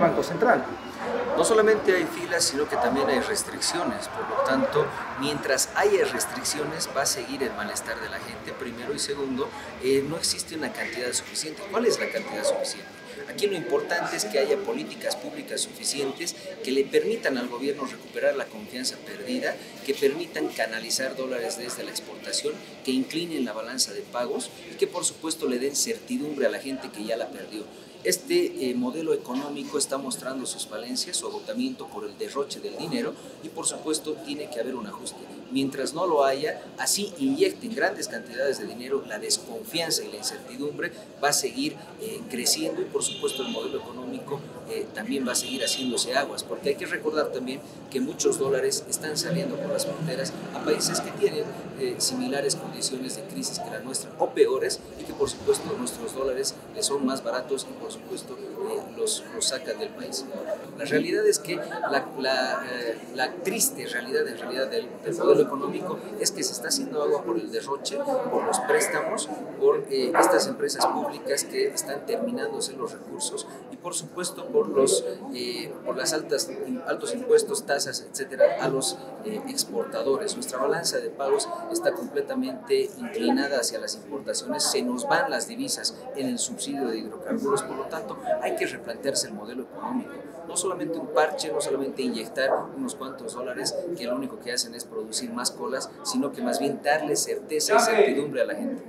Banco Central. No solamente hay filas, sino que también hay restricciones. Por lo tanto, mientras haya restricciones, va a seguir el malestar de la gente, primero. Y segundo, eh, no existe una cantidad suficiente. ¿Cuál es la cantidad suficiente? Aquí lo importante es que haya políticas públicas suficientes que le permitan al gobierno recuperar la confianza perdida, que permitan canalizar dólares desde la exportación, que inclinen la balanza de pagos y que por supuesto le den certidumbre a la gente que ya la perdió. Este eh, modelo económico está mostrando sus falencias, su agotamiento por el derroche del dinero y por supuesto tiene que haber un ajuste. Mientras no lo haya, así inyecten grandes cantidades de dinero, la desconfianza y la incertidumbre va a seguir eh, creciendo y por supuesto el modelo económico eh, también va a seguir haciéndose aguas, porque hay que recordar también que muchos dólares están saliendo por las fronteras a países que tienen similares condiciones de crisis que la nuestra o peores y que por supuesto nuestros dólares son más baratos y por supuesto eh, los, los, sacan del país. La realidad es que la, la, eh, la triste realidad en realidad del, del, modelo económico es que se está haciendo agua por el derroche, por los préstamos, por eh, estas empresas públicas que están terminándose los recursos y por supuesto por los eh, por las altas altos impuestos, tasas, etcétera, a los eh, exportadores. Nuestra balanza de pagos está completamente inclinada hacia las importaciones, se nos van las divisas en el subsidio de hidrocarburos, por lo tanto hay que el modelo económico. No solamente un parche, no solamente inyectar unos cuantos dólares que lo único que hacen es producir más colas, sino que más bien darle certeza y certidumbre a la gente.